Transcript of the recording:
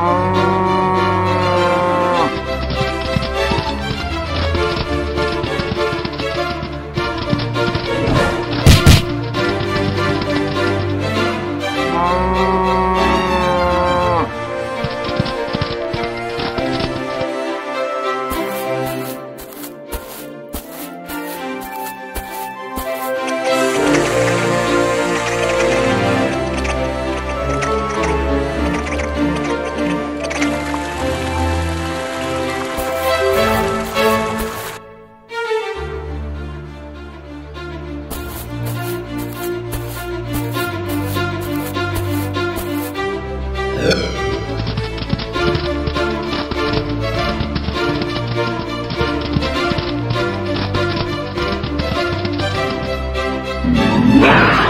Oh. now.